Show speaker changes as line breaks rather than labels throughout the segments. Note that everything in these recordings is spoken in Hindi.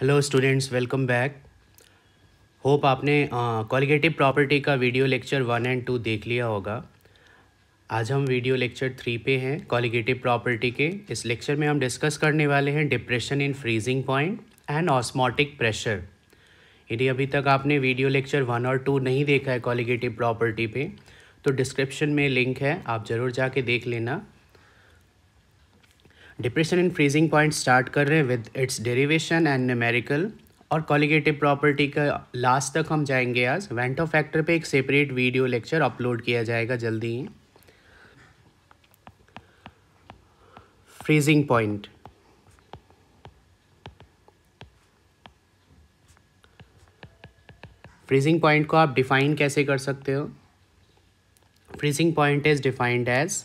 Hello students welcome back hope आपने क्वालिटेटिव प्रॉपर्टी का video lecture one and two देख लिया होगा। आज हम वीडियो लेक्चर थ्री पे हैं क्वालिटेटिव प्रॉपर्टी के। इस लेक्चर में हम डिस्कस करने वाले हैं depression in freezing point and osmotic pressure यदि अभी तक आपने वीडियो लेक्चर वन और टू नहीं देखा है क्वालिटेटिव प्रॉपर्टी पे तो डिस्क्रिप्शन में लिंक है, आप ज़रूर जाके देख लेना। Depression in freezing point start कर रहे हैं with its derivation and numerical और कॉलिगेटिव प्रॉपर्टी का लास्ट तक हम जाएँगे आज। वेंटो फैक्टर पे एक सेपरेट वीडियो लेक्चर अपलोड किया जाएगा जल्दी ही। फ्रीजिंग पॉइंट फ्रीजिंग पॉइंट को आप डिफाइन कैसे कर सकते हो? Freezing point is defined as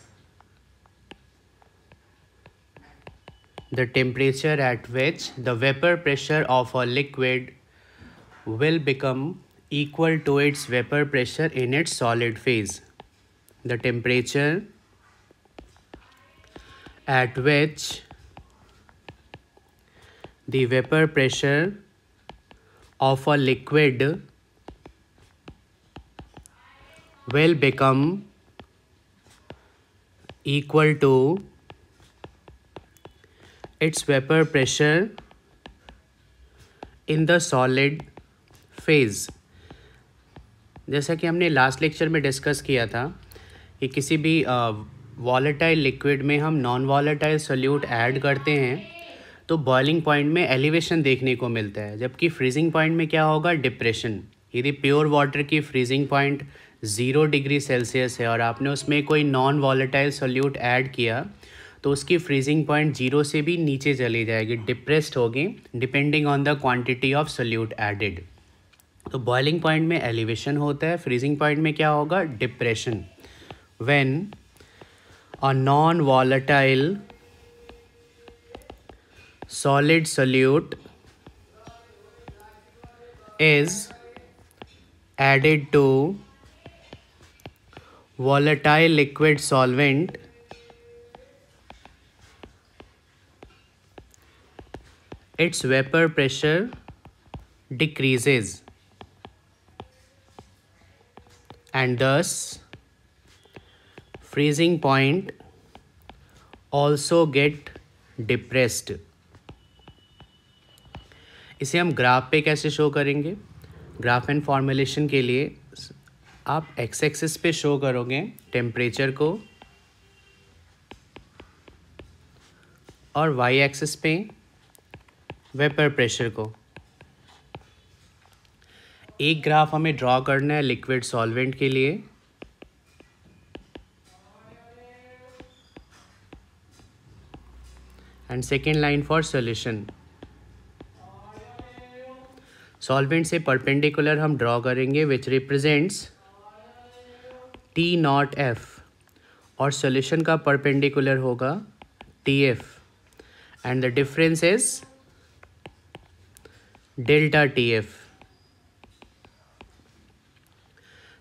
the temperature at which the vapor pressure of a liquid will become equal to its vapor pressure in its solid phase. The temperature at which the vapor pressure of a liquid will become equal to its vapor pressure in the solid phase. जैसा कि हमने लास्ट लेक्चर में डिस्कस किया था कि किसी भी वॉलेटाइल लिक्विड में हम नॉन वॉलेटाइल सोल्यूट ऐड करते हैं तो बॉइलिंग पॉइंट में एलिवेशन देखने को मिलता है, जबकि फ्रीजिंग पॉइंट में क्या होगा? डिप्रेशन यदि प्योर वाटर की freezing point zero degree Celsius है और आपने उसमें कोई नॉन वॉलेटाइल सोल्यूट ऐड किया तो उसकी फ्रीजिंग पॉइंट ज़ीरो से भी नीचे चली जाएगी डिप्रेस्ड होगी depending on the quantity of solute added तो बॉइलिंग पॉइंट में एलिवेशन होता है फ्रीजिंग पॉइंट में क्या होगा? Depression when a non volatile solid solute is added to volatile liquid solvent its vapor pressure decreases and thus freezing point also get depressed इसे हम ग्राफ पे कैसे शो करेंगे ग्राफ एंड फॉर्मुलेशन के लिए आप एक्स एक्सिस पे शो करोगे टेम्परेचर को और वाई एक्सिस पे वेपर प्रेशर को। एक ग्राफ हमें ड्रॉ करना है लिक्विड सॉल्वेंट के लिए। And second line for solution solvent से परपेंडिकुलर हम ड्रॉ करेंगे which represents T naught F और सोल्यूशन का परपेंडिकुलर होगा T F and the difference is delta T F.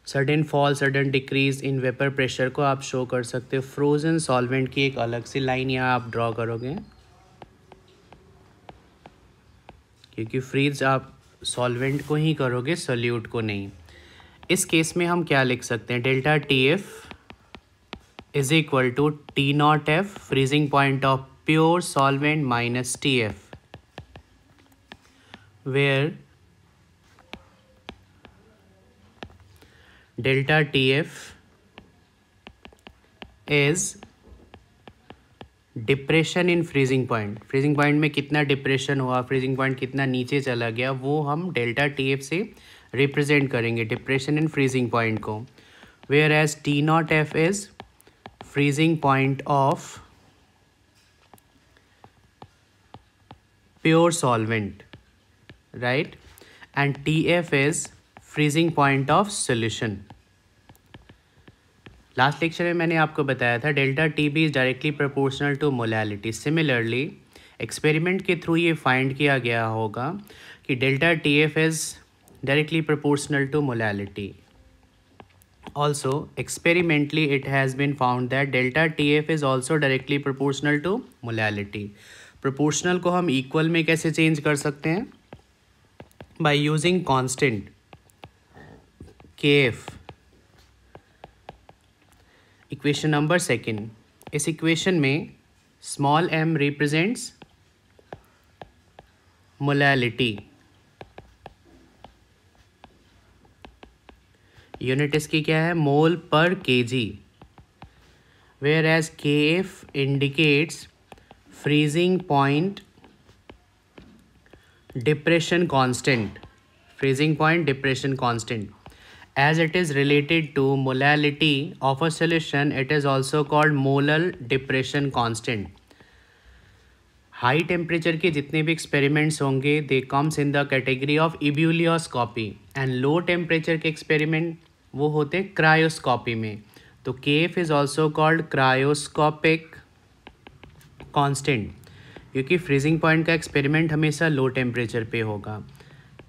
Sudden fall sudden decrease in vapour pressure को आप शो कर सकते हो। फ्रोजन सॉल्वेंट की एक अलग सी लाइन यहाँ आप ड्रॉ करोगे। क्योंकि फ्रीज आप सॉल्वेंट को ही करोगे सोल्यूट को नहीं। इस केस में हम क्या लिख सकते हैं? Delta T F is equal to T naught F freezing point of pure solvent minus T F where delta TF is depression in freezing point freezing point में कितना डिप्रेशन हुआ फ्रीजिंग पॉइंट कितना नीचे चला गया, वो हम डेल्टा टी एफ़ से रिप्रेजेंट करेंगे डिप्रेशन इन फ्रीजिंग पॉइंट को। Where as T naught F is freezing point of pure solvent right and TF is freezing point of solution last lecture में मैंने आपको बताया था delta T B is directly proportional to molality similarly experiment के थ्रू ये फाइंड किया गया होगा कि delta T F is directly proportional to molality also experimentally it has been found that delta tf is also directly proportional to molality proportional को हम equal में कैसे change कर सकते हैं by using constant. Kf. Equation number second इस इक्वेशन में small M represents molality unit इसकी क्या है? Mole per KG where as K F indicates depression constant freezing point depression constant as it is related to molality of a solution it is also called molal depression constant high temperature के जितने भी एक्सपेरिमेंट्स होंगे they comes in the category of ebullioscopy and low temperature के एक्सपेरिमेंट वो होते हैं क्रायोस्कॉपी में। तो K F is also called cryoscopic constant क्योंकि फ्रीजिंग पॉइंट का एक्सपेरिमेंट हमेशा लो टेम्परेचर पे होगा।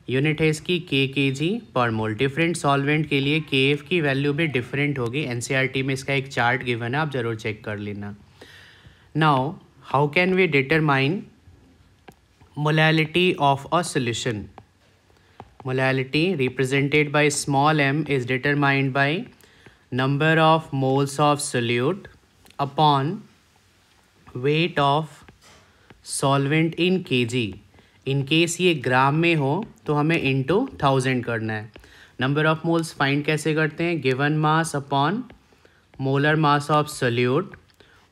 यूनिट है इसकी K K G per mole different solvent के लिए के एफ़ की वैल्यू भी डिफरेंट होगी। एन में इसका एक चार्ट गिवन है, आप ज़रूर चेक कर लेना। Now how can we determine molality of a solution molality represented by small M is determined by number of moles of solute upon weight of solvent in KG in case ये ग्राम में हो तो हमें इंटू थाउज़ेंड करना है। नंबर ऑफ़ मोल्स फाइंड कैसे करते हैं? Given mass upon molar mass of solute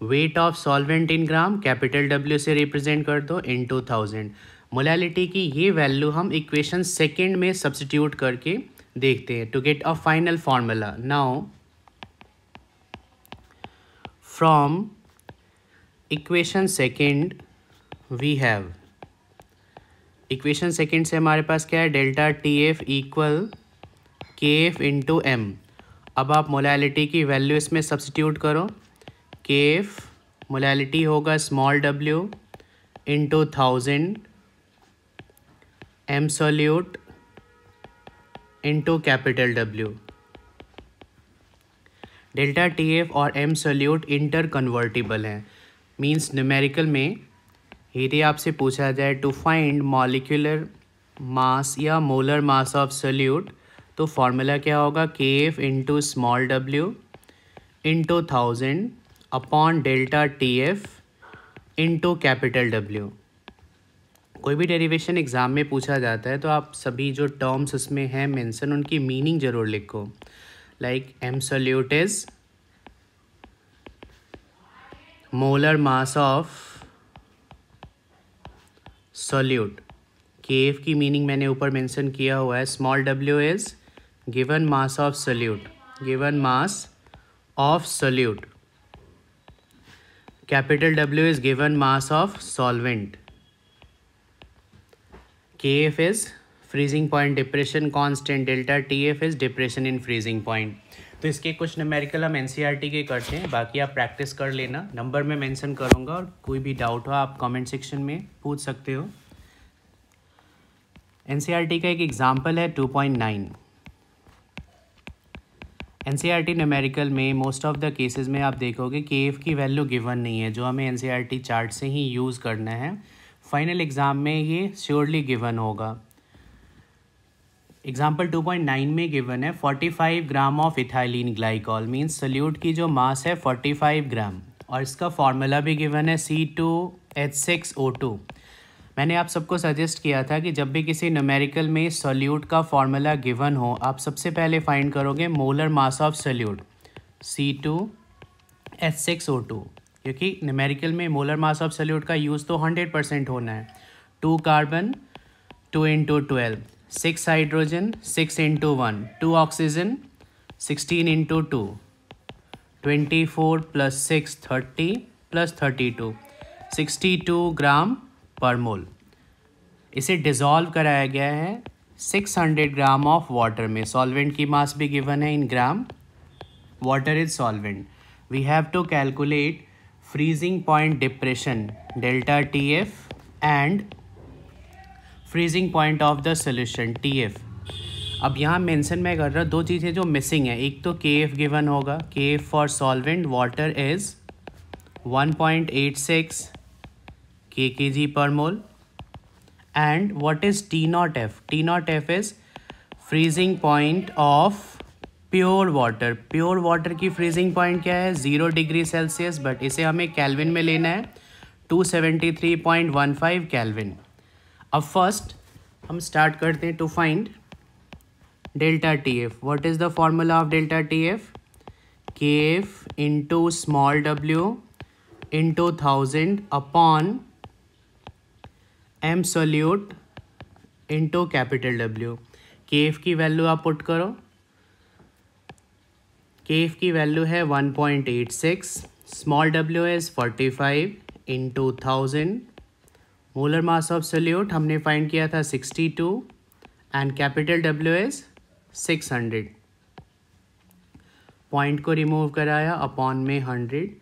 weight of solvent in gram capital W से रिप्रेजेंट कर दो इन टू थाउज़ेंड मोलैलिटी की ये वैल्यू हम इक्वेशन सेकेंड में सब्सटीट्यूट करके देखते हैं to get a final formula now from equation second we have equation second से हमारे पास क्या है? Delta T F equal K F into M अब आप मोलैलिटी की वैल्यू इसमें सब्सटीट्यूट करो. के एफ़ मोलैलिटी होगा small W into thousand M solute into capital W delta T F और एम सोल्यूट इंटर कन्वर्टिबल हैं. मीन्स न्यूमेरिकल में यदि आपसे पूछा जाए टू फाइंड मॉलिक्यूलर मास या मोलर मास ऑफ़ सोल्यूट तो फॉर्मूला क्या होगा? K F into small W into thousand upon delta T F into capital W कोई भी डेरिवेशन एग्ज़ाम में पूछा जाता है तो आप सभी जो टर्म्स उसमें हैं मेंशन उनकी मीनिंग ज़रूर लिखो। Like M solute is molar mass of solute. F की मीनिंग मैंने ऊपर मेंशन किया हुआ है। Small W is given mass of solute. Given mass of solute. Capital W is given mass of solvent. K F is freezing point depression constant. Delta T F is depression in freezing point. तो इसके कुछ नमेरिकल हम एन e के करते हैं, बाकी आप प्रैक्टिस कर लेना। नंबर में मेंशन करूँगा और कोई भी डाउट हो, आप कमेंट सेक्शन में पूछ सकते हो। एन e का एक एग्ज़ाम्पल है 2.9 N C R T numerical में मोस्ट ऑफ़ द केसेस में आप देखोगे के एफ़ की वैल्यू गिवन नहीं है, जो हमें N C R T chart से ही यूज़ करना है। फाइनल एग्ज़ाम में ये श्योरली गिवन होगा। एग्ज़ाम्पल 2.9 में गिवन है 45 gram of ethylene glycol means solute की जो मास है 45 ग्राम और इसका फॉर्मूला भी गिवन है C two H six O two मैंने आप सबको सजेस्ट किया था कि जब भी किसी न्यूमेरिकल में सॉल्यूट का फॉर्मूला गिवन हो, आप सबसे पहले फाइंड करोगे molar mass of solute C two H six O two क्योंकि न्यूमेरिकल में मोलर मास ऑफ़ सॉल्यूट का यूज़ तो हंड्रेड परसेंट होना है. Two carbon two into twelve six hydrogen six into one two oxygen sixteen into two twenty four plus six thirty plus thirty two sixty two gram per mole इसे डिज़ोल्व कराया गया है 600 ग्राम ऑफ़ वाटर में। सॉल्वेंट की मास भी गिवन है in gram water is solvent we have to calculate freezing point depression delta T F and freezing point of the solution T F अब यहाँ मेंशन मैं कर रहा दो चीज़ें जो मिसिंग है। एक तो के एफ़ गिवन होगा। K F for solvent water is 1.86 K K G per mole and what is T naught F? T naught F is freezing point of pure water pure water की फ्रीजिंग पॉइंट क्या है? ज़ीरो डिग्री सेल्सियस बट इसे हमें कैलविन में लेना है। Two seventy three point one five kelvin अब फ़र्स्ट हम स्टार्ट करते हैं to find delta T F what is the formula of delta T F K F into small W into thousand upon M solute into capital W K F की वैल्यू आप पुट करो। के एफ़ की वैल्यू है one point eight six small W is forty five into thousand molar mass of solute हमने फाइंड किया था sixty two and capital W S six hundred. Point को रिमूव कराया अपॉन में hundred.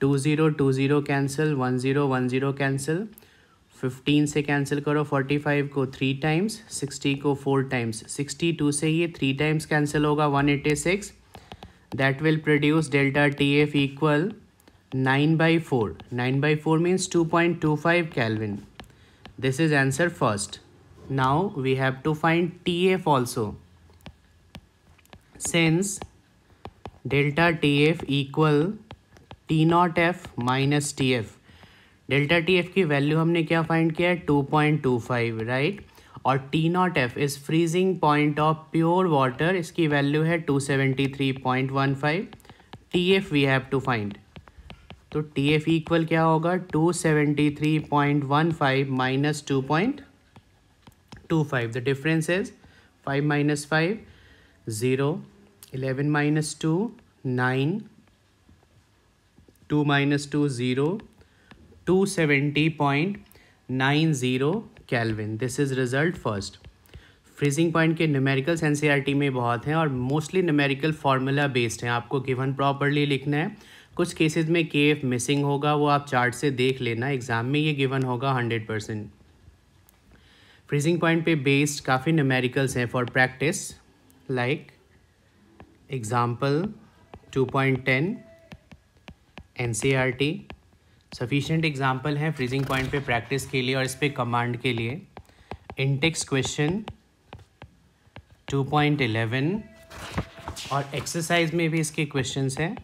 Two zero two zero cancel, one zero one zero cancel. Fifteen से कैंसिल करो फोर्टी फाइव को थ्री टाइम्स सिक्सटी को फोर टाइम्स सिक्सटी टू से ये थ्री टाइम्स कैंसिल होगा one eighty six that will produce delta T F equal nine by four, nine by four means two point two five kelvin this is answer first now we have to find T F also since delta T F equal T not F minus T F delta T F की वैल्यू हमने क्या फाइंड किया है? Two point two five right और T not F is freezing point of pure water इसकी वैल्यू है two seventy three point one five T F we have to find तो टी एफ़ इक्वल क्या होगा? Two seventy three point one five minus two point two five the difference is five minus five zero eleven minus two nine two minus two zero two seventy point nine zero kelvin this is result first freezing point के न्यूमेरिकल्स एन में बहुत हैं और मोस्टली न्यूमेरिकल फार्मूला बेस्ड हैं। आपको गिवन प्रॉपरली लिखना है। कुछ केसेस में के एफ़ मिसिंग होगा, वो आप चार्ट से देख लेना एग्ज़ाम में ये गिवन होगा हंड्रेड परसेंट फ्रीजिंग पॉइंट पे बेस्ड काफ़ी न्यूमेरिकल्स हैं for practice like example two point ten N C R T sufficient example है फ्रीजिंग पॉइंट पे प्रैक्टिस के लिए और इस पर कमांड के लिए। इंटेक्स क्वेश्चन 2.11 और एक्सरसाइज में भी इसके क्वेश्चंस हैं।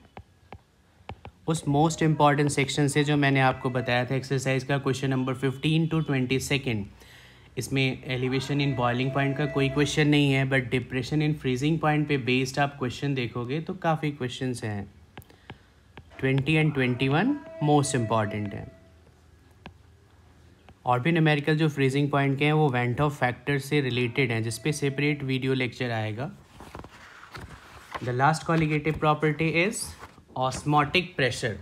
उस मोस्ट इंपॉर्टेंट सेक्शन से जो मैंने आपको बताया था एक्सरसाइज का क्वेश्चन नंबर 15 टू 22 इसमें एलिवेशन इन बॉइलिंग पॉइंट का कोई क्वेश्चन नहीं है but depression in freezing point पे बेस्ड आप क्वेश्चन देखोगे तो काफ़ी क्वेश्चन हैं। Twenty and twenty one most important है। और भी न्यूमेरिकल जो फ्रीजिंग पॉइंट के हैं, वो वेंट ऑफ़ फैक्टर से रिलेटेड हैं जिसपे सेपरेट वीडियो लेक्चर आएगा। The last colligative property is osmotic pressure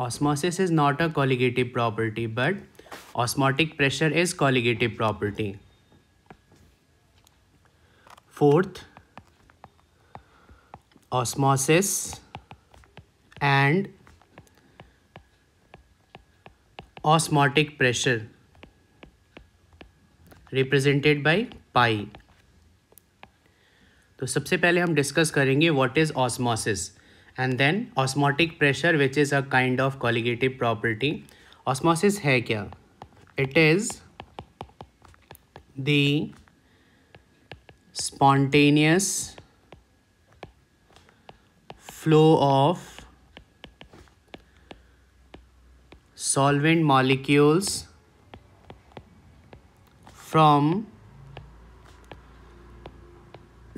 osmosis is not a colligative property but osmotic pressure is colligative property fourth osmosis and osmotic pressure represented by pi तो सबसे पहले हम डिस्कस करेंगे what is osmosis and then osmotic pressure which is a kind of colligative property osmosis है क्या? It is the spontaneous flow of solvent molecules from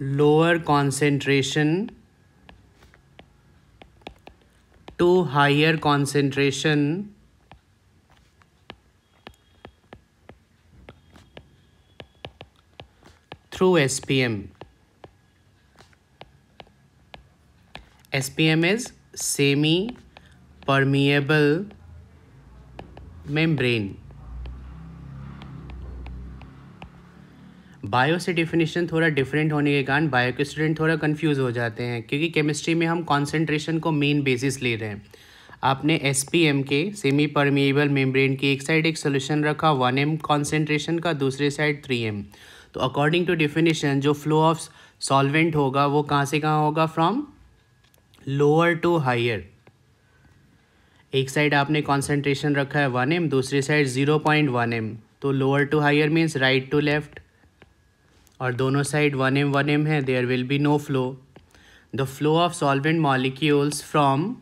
lower concentration to higher concentration through SPM. SPM is semi permeable membrane. Bio से डिफिनेशन थोड़ा डिफरेंट होने के कारण बायो के स्टूडेंट थोड़ा कंफ्यूज हो जाते हैं, क्योंकि केमिस्ट्री में हम कॉन्सेंट्रेशन को मेन बेसिस ले रहे हैं। आपने एस पी एम के सेमी परमिएबल मेम्ब्रेन की एक साइड एक सोल्यूशन रखा वन एम कॉन्सेंट्रेशन का, दूसरे साइड थ्री एम तो अकॉर्डिंग टू डिफिनेशन जो फ्लो ऑफ़ सॉल्वेंट होगा, वो कहाँ से कहाँ होगा? फ्रॉम लोअर टू हायर एक साइड आपने कॉन्सेंट्रेशन रखा है वन एम दूसरी side zero point one M तो lower to higher means right to left और दोनों side one M one M है there will be no flow the flow of solvent molecules from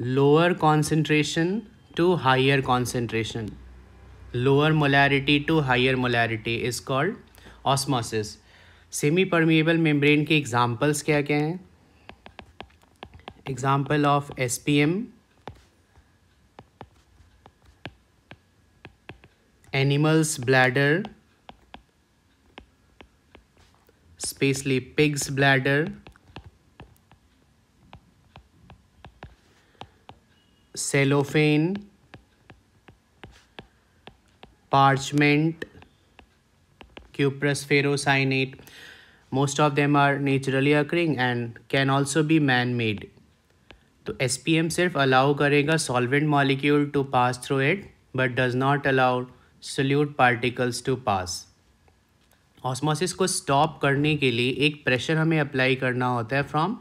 lower concentration to higher concentration lower molarity to higher molarity is called osmosis semi permeable membrane के एग्जाम्पल्स क्या क्या हैं? Example of S P M animals bladder spatially pig's bladder cellophane parchment cuprous ferrocyanate most of them are naturally occurring and can also be man made तो एस पी एम सिर्फ़ अलाउ करेगा solvent molecule to pass through it but does not allow solute particles to pass osmosis को स्टॉप करने के लिए एक प्रेशर हमें अप्लाई करना होता है फ्रॉम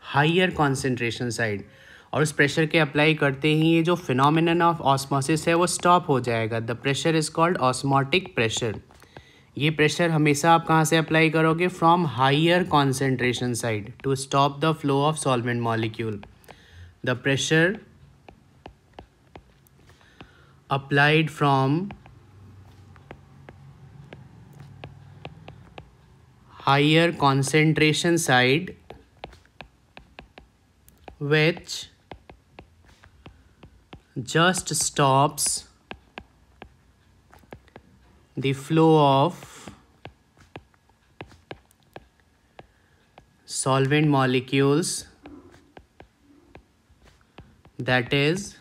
हाइयर कॉन्सेंट्रेशन साइड। और उस प्रेशर के अप्लाई करते ही ये जो फिनोमिनन ऑफ़ ऑस्मोसिस है, वो स्टॉप हो जाएगा। The pressure is called osmotic pressure. ये प्रेशर हमेशा आप कहाँ से अप्लाई करोगे? From higher concentration side, to stop the flow of solvent molecule. The pressure applied from higher concentration side which just stops the flow of solvent molecules that is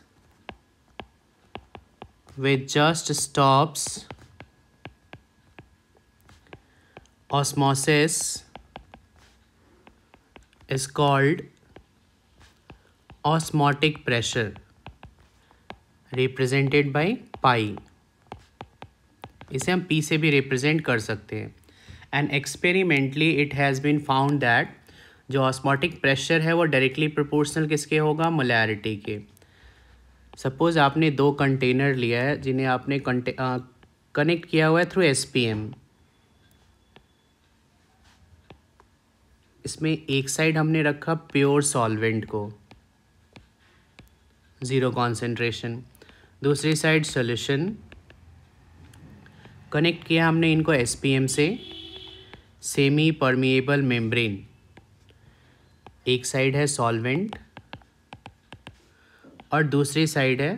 which just stops osmosis is called osmotic pressure, represented by pi. इसे हम P से भी रिप्रेजेंट कर सकते हैं। And experimentally it has been found that जो ऑस्मोटिक प्रेशर है, वो डायरेक्टली प्रोपोर्शनल किसके होगा? मोलैरिटी के। सपोज़ आपने दो कंटेनर लिया है, जिन्हें आपने कनेक्ट किया हुआ है थ्रू एस पी एम इसमें एक साइड हमने रखा प्योर सॉल्वेंट को। ज़ीरो कॉन्सेंट्रेशन दूसरी साइड सोल्यूशन कनेक्ट किया हमने इनको एसपीएम से। सेमी परमिएबल मेम्ब्रेन एक साइड है सॉल्वेंट और दूसरी साइड है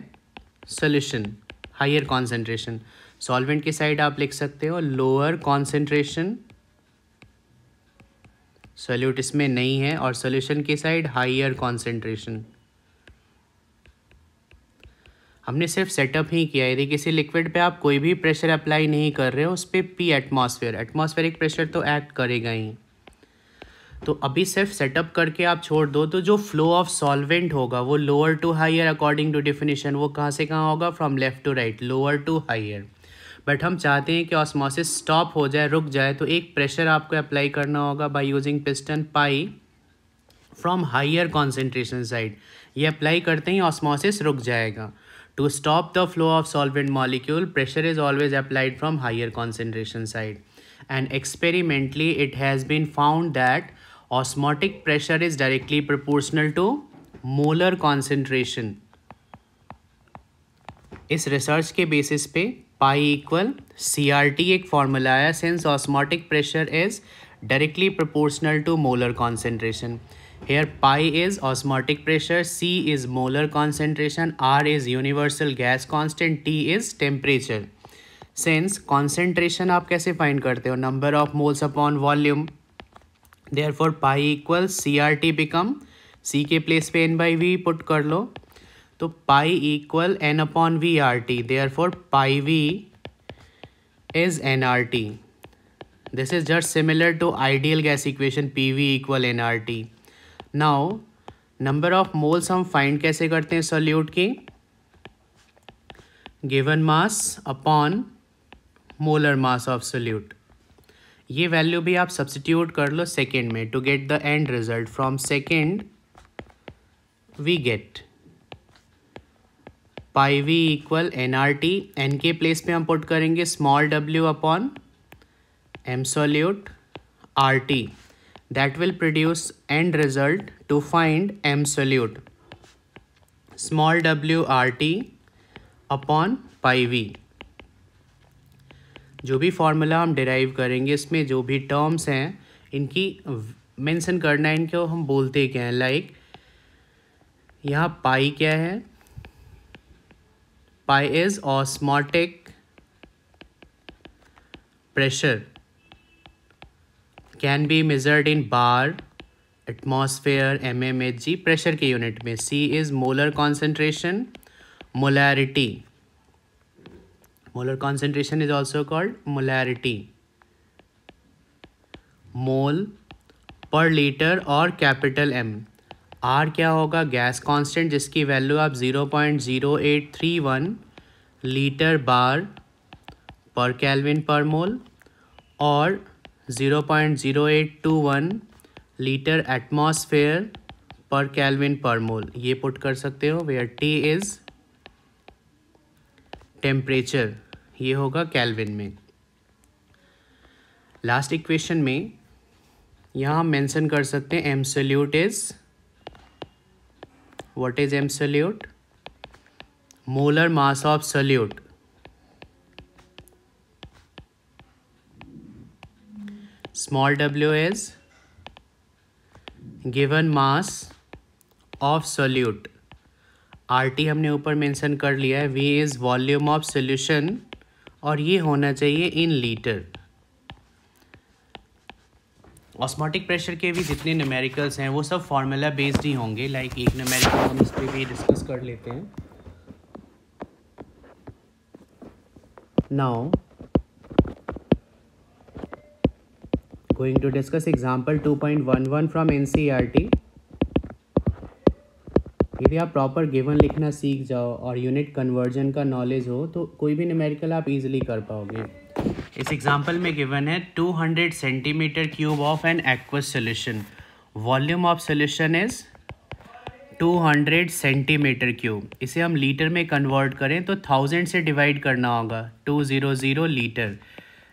सोल्यूशन हायर कॉन्सेंट्रेशन सॉल्वेंट की साइड आप लिख सकते हो लोअर कॉन्सेंट्रेशन सोल्यूट इसमें नहीं है और सोल्यूशन की साइड हाइयर कॉन्सेंट्रेशन। हमने सिर्फ़ सेटअप ही किया यदि किसी लिक्विड पे आप कोई भी प्रेशर अप्लाई नहीं कर रहे हो, उस पर पी एटमॉस्फेयर। एटमॉस्फेरिक प्रेशर तो एक्ट करेगा ही। तो अभी सिर्फ़ सेटअप करके आप छोड़ दो तो जो फ्लो ऑफ़ सॉल्वेंट होगा, वो lower to higher according to definition, वो कहाँ से कहाँ होगा? From left to right, lower to higher but हम चाहते हैं कि ऑस्मोसिस स्टॉप हो जाए, रुक जाए तो एक प्रेशर आपको अप्लाई करना होगा by using piston pi from higher concentration side ये अप्लाई करते ही ऑस्मोसिस रुक जाएगा। To stop the flow of solvent molecule pressure is always applied from higher concentration side and experimentally, it has been found that osmotic pressure is directly proportional to molar concentration. इस रिसर्च के बेसिस पे pi equal C R T एक फॉर्मूला है. Since osmotic pressure is directly proportional to molar concentration here pi is osmotic pressure C is molar concentration R is universal gas constant T is temperature since concentration आप कैसे फाइंड करते हो? Number of moles upon volume therefore pi equal C R T become C के प्लेस पे एन बाई वी पुट कर लो. तो pi equal N upon V R T therefore pi V is N R T this is just similar to ideal gas equation P V equal N R T now number of moles हम फाइंड कैसे करते हैं सोल्यूट की? Given mass upon molar mass of solute ये वैल्यू भी आप सब्सटीट्यूट कर लो सेकेंड में to get the end result from second we get pi V equal N R T N के प्लेस पे हम पुट करेंगे small W upon M solute R T that will produce end result to find M solute small W R T upon pi V. जो भी फॉर्मूला हम डिराइव करेंगे, इसमें जो भी टर्म्स हैं, इनकी मेंशन करना है, इनको हम बोलते क्या हैं? लाइक यहाँ पाई क्या है? Osmotic pressure can be measured in bar atmosphere M M G pressure के यूनिट में. C is molar concentration molarity molar concentration is also called molarity. Mole per litre और कैपिटल एम आर क्या होगा? गैस कांस्टेंट, जिसकी वैल्यू आप zero point zero eight three one litre bar per kelvin per mole और zero point zero eight two one litre atmosphere per kelvin per mole. ये पुट कर सकते हो। वेयर टी इज़ टेम्परेचर ये होगा कैलविन में। लास्ट इक्वेशन में यहाँ हम मेंशन कर सकते हैं M solute is is M solute molar mass of solute small W is given mass of solute R T हमने ऊपर मेंशन कर लिया है. V is volume of solution और ये होना चाहिए इन लीटर ऑस्मोटिक प्रेशर के भी जितने न्यूमेरिकल्स हैं, वो सब फार्मूला बेस्ड ही होंगे। लाइक एक न्यूमेरिकल हम इस पर भी डिस्कस कर लेते हैं। Now going to discuss N C R T यदि आप प्रॉपर गिवन लिखना सीख जाओ और यूनिट कन्वर्जन का नॉलेज हो तो कोई भी न्यूमेरिकल आप इजीली कर पाओगे। इस एग्जांपल में गिवन है 200 centimetre cube of an aqueous solution volume of solution is 200 centimetre cube इसे हम लीटर में कन्वर्ट करें तो थाउज़ेंड से डिवाइड करना होगा. Two zero zero litre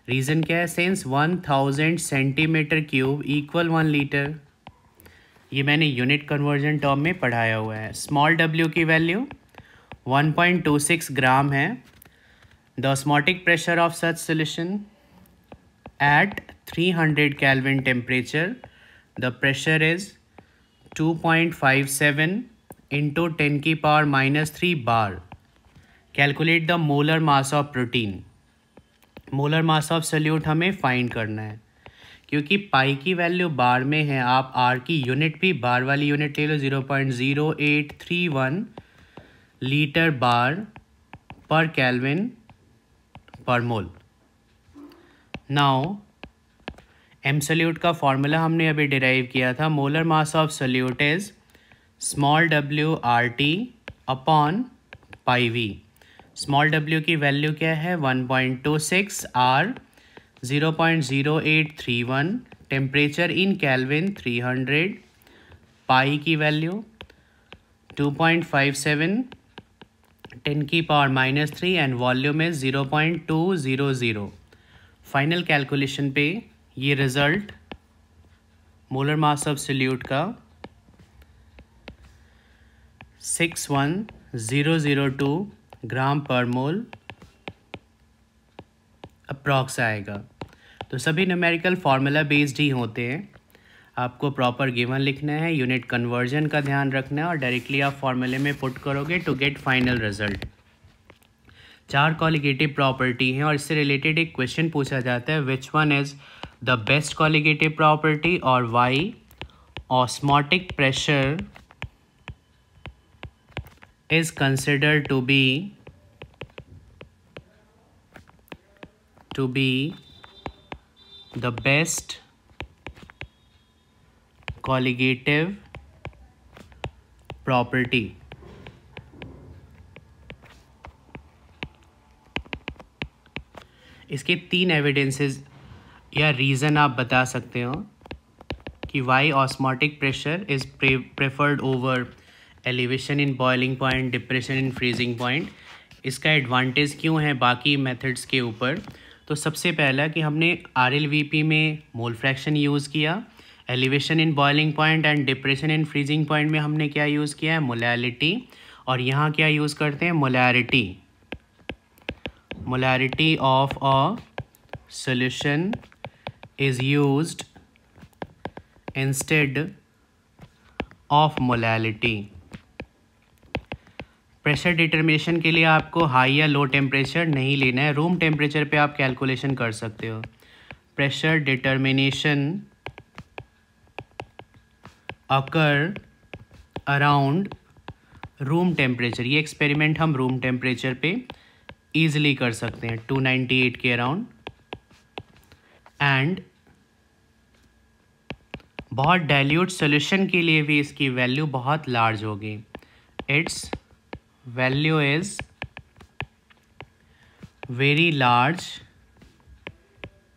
reason क्या है? Since one thousand centimetre cube equal one litre ये मैंने यूनिट कन्वर्जन टर्म में पढ़ाया हुआ है. स्मॉल डब्ल्यू की वैल्यू 1.26 ग्राम है. The osmotic pressure of such solution at 300 kelvin temperature the pressure is 2.57 into ten की power minus three bar calculate the molar mass of protein molar mass of solute हमें फाइंड करना है, क्योंकि पाई की वैल्यू बार में है, आप आर की यूनिट भी बार वाली यूनिट ले लो zero point zero eight three one litre bar per kelvin per mole. Now M solute का फॉर्मूला हमने अभी डिराइव किया था। Molar mass of solute is small W R T upon pi V small W की वैल्यू क्या है? One point two six R zero point zero eight three one temperature in kelvin three hundred pi की value two point five seven ten की power minus three and volume is zero point two zero zero final calculation पे ये result molar mass of solute का six one zero zero two gram per mole approx आएगा। तो सभी न्यूमेरिकल फार्मूला बेस्ड ही होते हैं। आपको प्रॉपर गिवन लिखना है यूनिट कन्वर्जन का ध्यान रखना है और डायरेक्टली आप फॉर्मूले में पुट करोगे टू गेट फाइनल रिज़ल्ट चार कॉलिगेटिव प्रॉपर्टी हैं और इससे रिलेटेड एक क्वेश्चन पूछा जाता है which one is the best colligative property और why osmotic pressure is consider to be to be the best colligative property. इसके तीन एविडेंसेस या रीज़न आप बता सकते हो कि why osmotic pressure is preferred over elevation in boiling point depression in freezing point इसका एडवांटेज क्यों है बाकी मेथड्स के ऊपर? तो सबसे पहला कि हमने आरएलवीपी में मोल फ्रैक्शन यूज़ किया। Elevation in boiling point and depression in freezing point में हमने क्या यूज़ किया है? मोलैलिटी और यहाँ क्या यूज़ करते हैं? Molarity molarity of a solution is used instead of molality pressure determination के लिए आपको हाई या लो टेम्परेचर नहीं लेना है. रूम टेम्परेचर पे आप कैलकुलेशन कर सकते हो. Pressure determination occur around room temperature ये एक्सपेरिमेंट हम रूम टेम्परेचर पे ईजिली कर सकते हैं 298 के अराउंड एंड बहुत डाइल्यूट सोल्यूशन के लिए भी इसकी वैल्यू बहुत लार्ज होगी. It's value is very large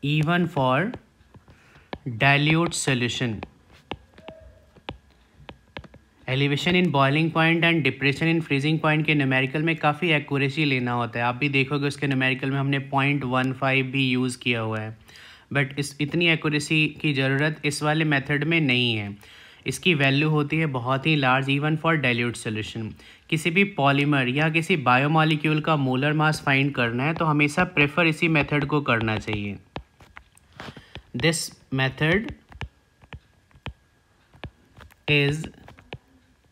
even for dilute solution elevation in boiling point and depression in freezing point के न्यूमेरिकल में काफ़ी एक्यूरेसी लेना होता है। आप भी देखोगे उसके न्यूमेरिकल में हमने पॉइंट वन फाइव भी यूज़ किया हुआ है। बट इस, इतनी एक्यूरेसी की ज़रूरत इस वाले मेथड में नहीं है। इसकी वैल्यू होती है बहुत ही large even for dilute solution किसी भी पॉलीमर या किसी बायोमोलिक्यूल का मोलर मास फाइंड करना है तो हमेशा प्रेफर इसी मेथड को करना चाहिए। This method is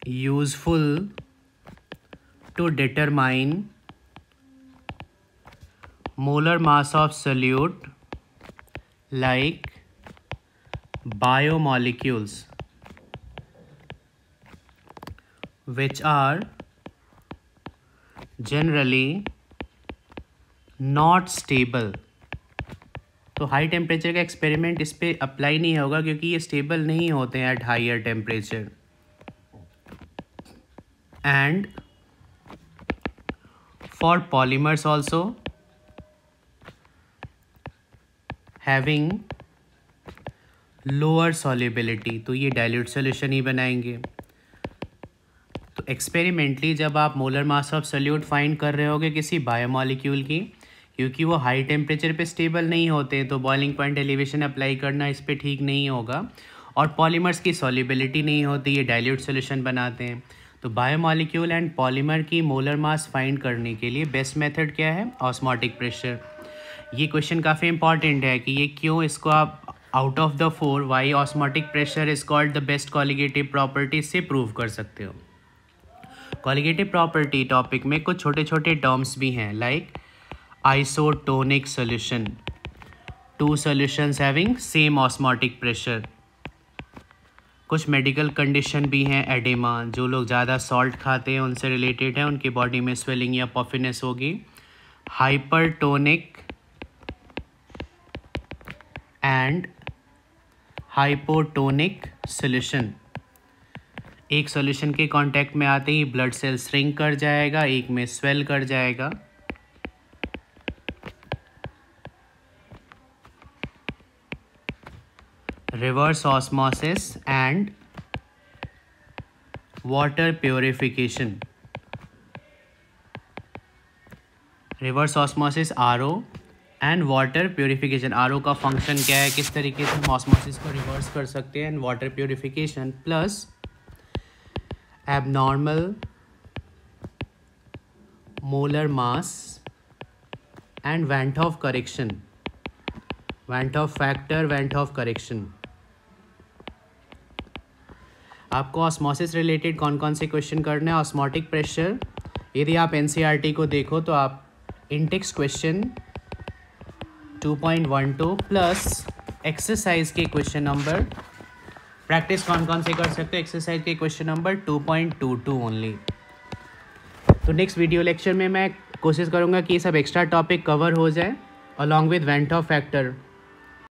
useful to determine molar mass of solute like biomolecules which are generally not stable तो हाई टेम्परेचर का एक्सपेरिमेंट इस पर अप्लाई नहीं होगा क्योंकि ये स्टेबल नहीं होते हैं at higher temperature and for polymers also, having lower solubility तो ये डाइल्यूट सोल्यूशन ही बनाएँगे। तो एक्सपेरिमेंटली जब आप molar mass of solute find कर रहे होगे किसी बायोमोलिक्यूल की, क्योंकि वो हाई टेम्परेचर पे स्टेबल नहीं होते तो बॉइलिंग पॉइंट एलिवेशन अप्लाई करना इस पर ठीक नहीं होगा। और पॉलीमर्स की सॉलिबिलिटी नहीं होती, ये डाइल्यूट सोल्यूशन बनाते हैं। तो बायोमोलिक्यूल एंड पॉलीमर की मोलर मास फाइंड करने के लिए बेस्ट मेथड क्या है? ऑस्मोटिक प्रेशर ये क्वेश्चन काफ़ी इंपॉर्टेंट है कि ये क्यों इसको आप out of the four why osmotic pressure is called the best colligative property से प्रूव कर सकते हो। कॉलिगेटिव प्रॉपर्टी टॉपिक में कुछ छोटे छोटे टर्म्स भी हैं like isotonic solution two solutions having same osmotic pressure कुछ मेडिकल कंडीशन भी हैं एडेमा जो लोग ज़्यादा सॉल्ट खाते हैं, उनसे रिलेटेड है, उनकी बॉडी में स्वेलिंग या पॉफिनेस होगी। हाइपरटोनिक एंड हाइपोटोनिक सोल्यूशन एक सोल्यूशन के कांटेक्ट में आते ही ब्लड सेल श्रिंक कर जाएगा, एक में स्वेल कर जाएगा। Reverse osmosis and water purification. Reverse osmosis R O and water purification R O का फ़ंक्शन क्या है? किस तरीके से हम ऑस्मोसिस को रिवर्स कर सकते हैं? And water purification plus abnormal molar mass and van't Hoff correction van't Hoff factor van't Hoff correction आपको ऑस्मोसिस रिलेटेड कौन कौन से क्वेश्चन करने हैं? ऑस्मोटिक प्रेशर यदि आप एन e को देखो तो आप इंटेक्स क्वेश्चन 2.12 प्लस एक्सरसाइज के क्वेश्चन नंबर प्रैक्टिस कौन कौन से कर सकते हो? एक्सरसाइज के क्वेश्चन नंबर 2.22 ओनली तो नेक्स्ट वीडियो लेक्चर में मैं कोशिश करूँगा कि ये सब एक्स्ट्रा टॉपिक कवर हो जाए along with van't Hoff factor